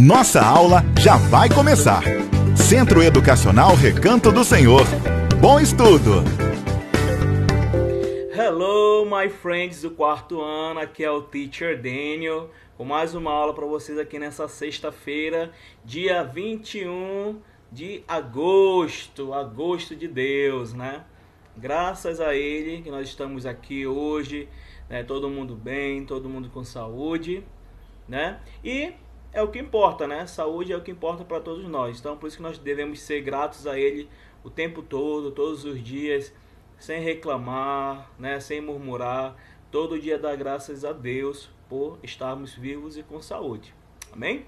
Nossa aula já vai começar. Centro Educacional Recanto do Senhor. Bom estudo! Hello, my friends do quarto ano. Aqui é o Teacher Daniel com mais uma aula para vocês aqui nessa sexta-feira, dia 21 de agosto, agosto de Deus, né? Graças a Ele que nós estamos aqui hoje, né? Todo mundo bem, todo mundo com saúde, né? E é o que importa, né? Saúde é o que importa para todos nós. Então, por isso que nós devemos ser gratos a Ele o tempo todo, todos os dias, sem reclamar, né? Sem murmurar. Todo dia dar graças a Deus por estarmos vivos e com saúde. Amém?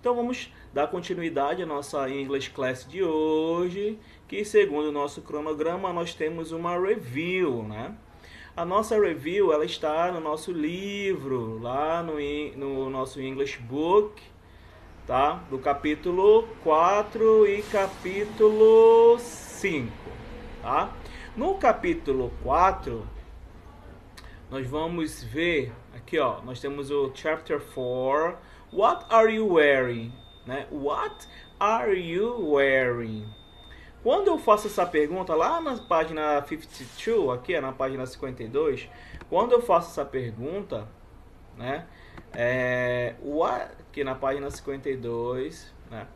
Então vamos dar continuidade à nossa English Class de hoje, que segundo o nosso cronograma nós temos uma review, né? A nossa review ela está no nosso livro, lá no, no nosso English Book, tá? Do capítulo 4 e capítulo 5, tá? No capítulo 4, nós vamos ver aqui, ó, nós temos o chapter 4, What are you wearing? Né? What are you wearing? Quando eu faço essa pergunta lá na página 52, aqui na página 52, quando eu faço essa pergunta, né? É, what, aqui na página 52, né?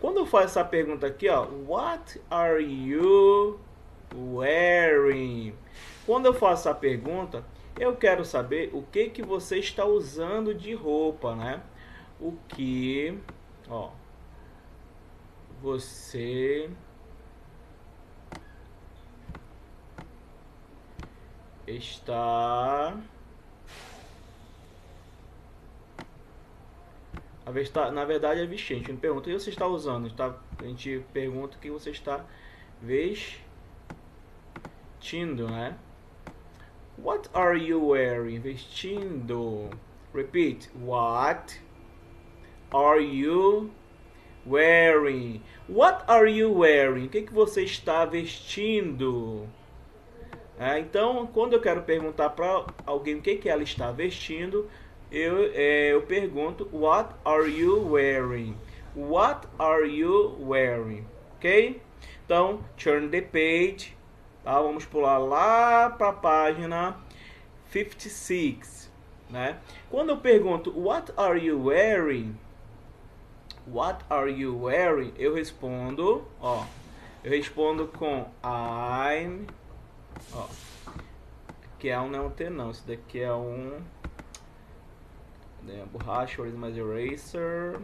Quando eu faço essa pergunta aqui, ó, what are you wearing? Quando eu faço essa pergunta, eu quero saber o que que você está usando de roupa, né? O que, ó, você está na verdade é vestir. A gente não pergunta o que você está usando. Tá? A gente pergunta o que você está vestindo, né? What are you wearing? Vestindo. Repeat. What are you wearing? What are you wearing? O que, que você está vestindo? É, então, quando eu quero perguntar para alguém o que, que ela está vestindo, eu, é, eu pergunto What are you wearing? What are you wearing? Ok? Então, turn the page. Tá? Vamos pular lá para a página 56. Né? Quando eu pergunto What are you wearing? What are you wearing? Eu respondo, ó, eu respondo com I'm Ó. Aqui é um não T não. Isso daqui é um. É borracha, where is my eraser?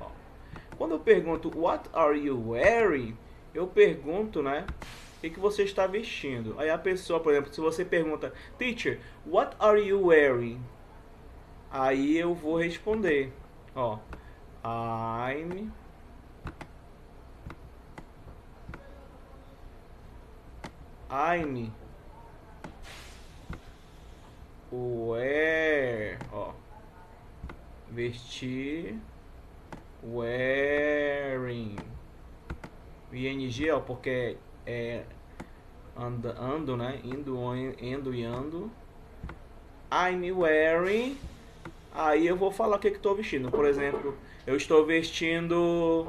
Ó. Quando eu pergunto What are you wearing? Eu pergunto, né? O que, que você está vestindo? Aí a pessoa, por exemplo, se você pergunta Teacher, what are you wearing? Aí eu vou responder, ó, I'm I'm wear, ó, vestir, wearing, ing, ó, porque é anda, ando, né, indo, indo e ando. I'm wearing, aí eu vou falar o que estou vestindo. Por exemplo, eu estou vestindo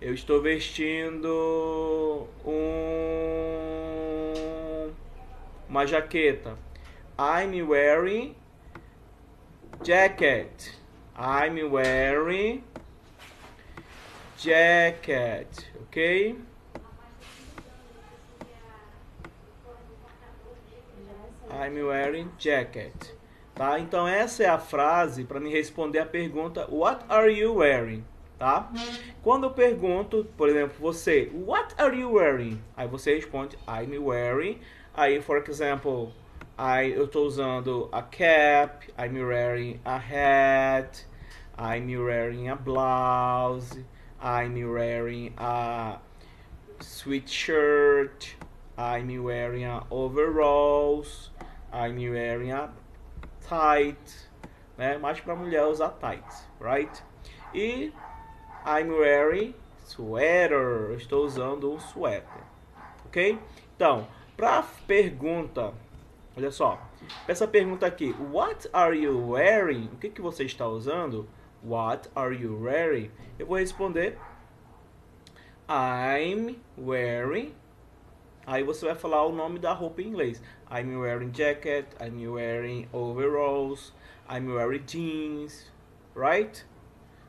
eu estou vestindo um uma jaqueta. I'm wearing jacket. I'm wearing jacket, ok? I'm wearing jacket. Tá? Então essa é a frase para me responder a pergunta What are you wearing? tá? Quando eu pergunto, por exemplo, você, what are you wearing? Aí você responde, I'm wearing. Aí, for example, I, eu estou usando a cap, I'm wearing a hat, I'm wearing a blouse, I'm wearing a sweatshirt, I'm wearing a overalls, I'm wearing a tight, né? Mas para mulher usar tight, right? E I'm wearing sweater. estou usando um suéter. Ok? Então, para pergunta, olha só. Essa pergunta aqui, what are you wearing? O que, que você está usando? What are you wearing? Eu vou responder I'm wearing. Aí você vai falar o nome da roupa em inglês. I'm wearing jacket, I'm wearing overalls, I'm wearing jeans, right?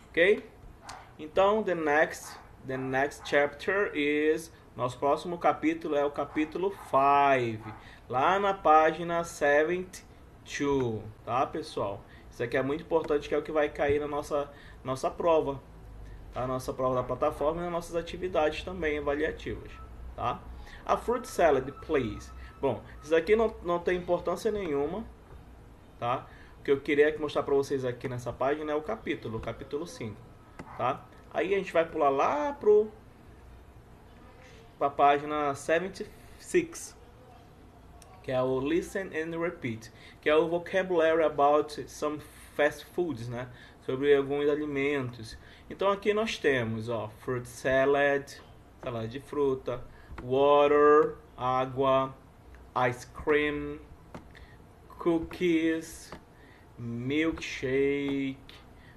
Ok? Então, the next, the next chapter is nosso próximo capítulo é o capítulo 5, lá na página 72, tá, pessoal? Isso aqui é muito importante, que é o que vai cair na nossa, nossa prova, tá? Nossa prova da plataforma e nas nossas atividades também avaliativas, tá? A fruit salad, please. Bom, isso aqui não, não tem importância nenhuma, tá? O que eu queria mostrar para vocês aqui nessa página é o capítulo, capítulo 5, tá? Aí a gente vai pular lá pro para a página 76, que é o Listen and Repeat, que é o vocabulary about some fast foods, né? Sobre alguns alimentos. Então aqui nós temos, ó, fruit salad, salada de fruta, water, água, ice cream, cookies, milkshake.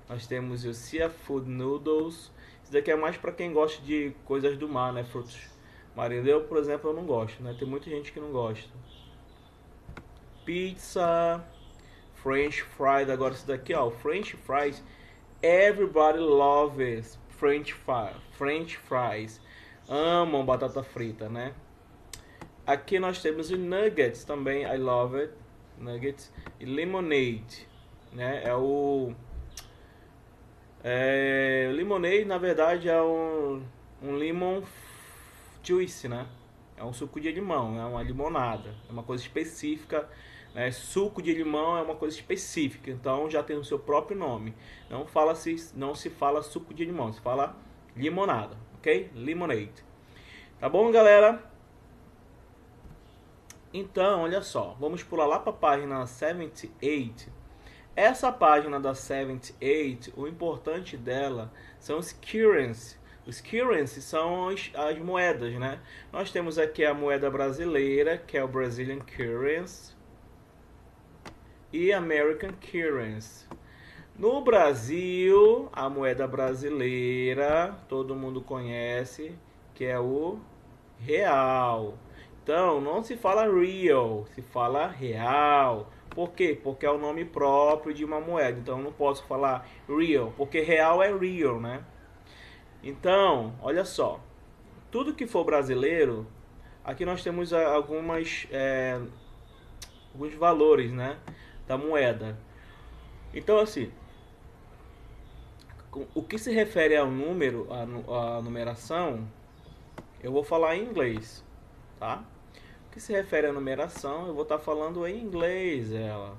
Nós temos o seafood noodles. Isso daqui é mais para quem gosta de coisas do mar, né? Frutos marinhos. Eu, por exemplo, eu não gosto, né? Tem muita gente que não gosta. Pizza, French fries. Agora isso daqui, ó, French fries. Everybody loves French fries. French fries. Amam batata frita, né? Aqui nós temos o nuggets também. I love it. Nuggets e lemonade, né? É o é, na verdade, é um, um lemon juice, né? É um suco de limão, é uma limonada, é uma coisa específica. Né? Suco de limão é uma coisa específica, então já tem o seu próprio nome. Não fala se não se fala suco de limão, se fala limonada, ok? Lemonade. Tá bom, galera? Então, olha só, vamos pular lá para a página 78 essa página da 78, o importante dela são os currency. Os currency são as, as, moedas, né? Nós temos aqui a moeda brasileira, que é o Brazilian Currency, e American Currency. No Brasil, a moeda brasileira, todo mundo conhece, que é o real. Então, não se fala real, se fala real. Por quê? Porque é o nome próprio de uma moeda. Então eu não posso falar real, porque real é real, né? Então, olha só. Tudo que for brasileiro, aqui nós temos algumas é, alguns valores, né, da moeda. Então assim, o que se refere ao número, à numeração, eu vou falar em inglês, tá? que se refere à numeração, eu vou estar falando em inglês ela.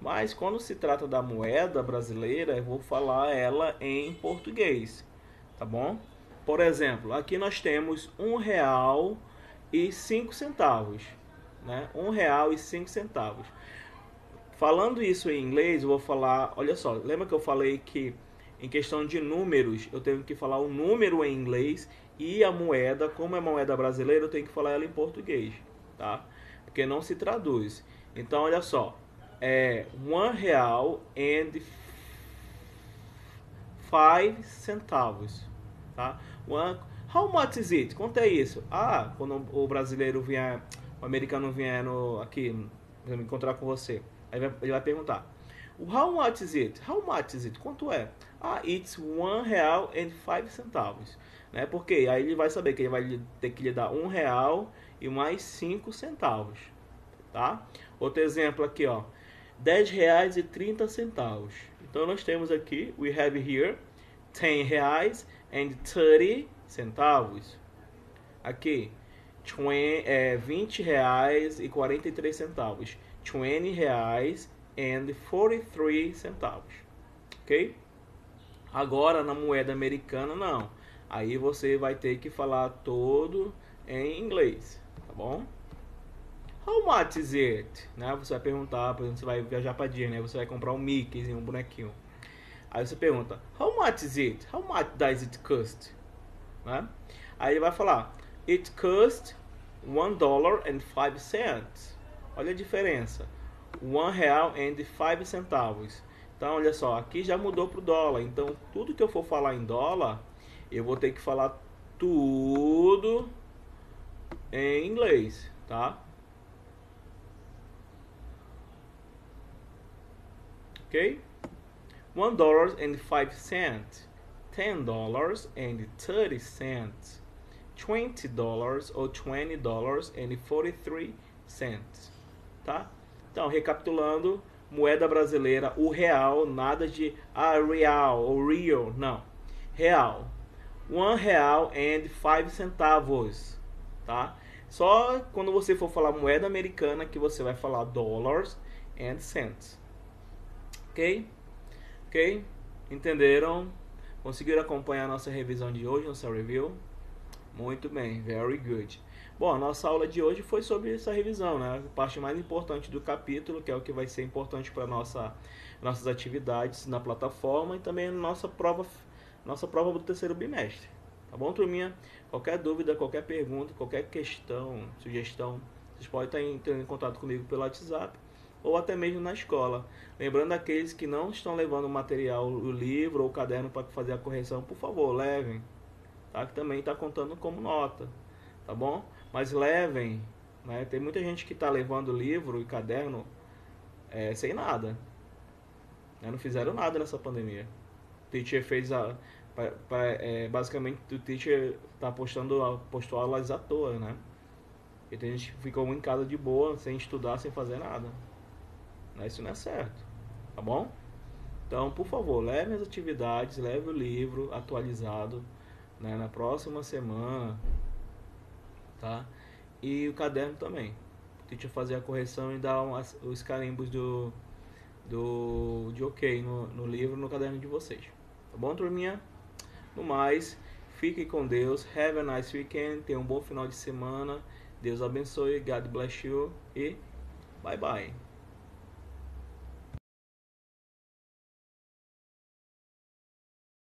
Mas quando se trata da moeda brasileira, eu vou falar ela em português, tá bom? Por exemplo, aqui nós temos um real e cinco centavos, né? Um real e cinco centavos. Falando isso em inglês, eu vou falar, olha só, lembra que eu falei que em questão de números, eu tenho que falar o número em inglês e a moeda, como é moeda brasileira, eu tenho que falar ela em português tá? Porque não se traduz. Então, olha só, é one real and five centavos, tá? One, how much is it? Quanto é isso? Ah, quando o brasileiro vier, o americano vier no, aqui, me encontrar com você, aí vai, ele vai perguntar, how much is it? How much is it? Quanto é? Ah, it's one real and five centavos, né? Porque aí ele vai saber que ele vai ter que lhe dar um real e mais 5 centavos, tá? Outro exemplo aqui, ó, 10 reais e 30 centavos. Então nós temos aqui, we have here 10 reais and 30 centavos. Aqui, 20, é, 20 reais e 43 centavos. 20 reais and 43 centavos. Ok? Agora na moeda americana não. Aí você vai ter que falar todo em inglês bom? How much is it? Né? Você vai perguntar, por exemplo, você vai viajar para Disney, você vai comprar um Mickey, um bonequinho. Aí você pergunta, how much is it? How much does it cost? Né? Aí ele vai falar, it cost one dollar and five cents. Olha a diferença. One real and five centavos. Então, olha só, aqui já mudou para o dólar. Então, tudo que eu for falar em dólar, eu vou ter que falar tudo em inglês, tá? Ok? One dollar and five cents, ten dollars and thirty cents, twenty dollars ou twenty dollars and forty three cents, tá? Então, recapitulando, moeda brasileira, o real, nada de ah, real ou real, não. Real. One real and five centavos, tá? Só quando você for falar moeda americana que você vai falar dollars and cents. Ok? Ok? Entenderam? Conseguiram acompanhar a nossa revisão de hoje, nossa review? Muito bem, very good. Bom, a nossa aula de hoje foi sobre essa revisão, né? A parte mais importante do capítulo, que é o que vai ser importante para nossa nossas atividades na plataforma e também nossa prova nossa prova do terceiro bimestre. Tá bom, turminha? Qualquer dúvida, qualquer pergunta, qualquer questão, sugestão, vocês podem estar entrando em contato comigo pelo WhatsApp ou até mesmo na escola. Lembrando aqueles que não estão levando o material, o livro ou o caderno para fazer a correção, por favor, levem. Tá? Que também está contando como nota. Tá bom? Mas levem. Né? Tem muita gente que está levando livro e caderno é, sem nada. Né? Não fizeram nada nessa pandemia. O teacher fez a. Pra, pra, é, basicamente o teacher está postando postou aulas à toa, né? E tem gente que ficou em casa de boa, sem estudar, sem fazer nada. Né? Isso não é certo, tá bom? Então, por favor, leve as atividades, leve o livro atualizado né, na próxima semana, tá? E o caderno também. Tente fazer a correção e dar umas, os carimbos do, do, de ok no, no livro no caderno de vocês. Tá bom, turminha? No mais, fiquem com Deus. Have a nice weekend. Tenha um bom final de semana. Deus abençoe. God bless you. E bye bye.